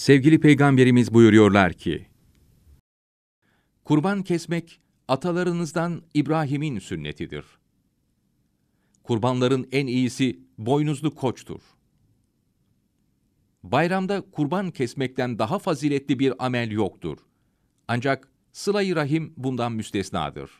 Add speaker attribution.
Speaker 1: Sevgili Peygamberimiz buyuruyorlar ki, Kurban kesmek atalarınızdan İbrahim'in sünnetidir. Kurbanların en iyisi boynuzlu koçtur. Bayramda kurban kesmekten daha faziletli bir amel yoktur. Ancak sıla-i rahim bundan müstesnadır.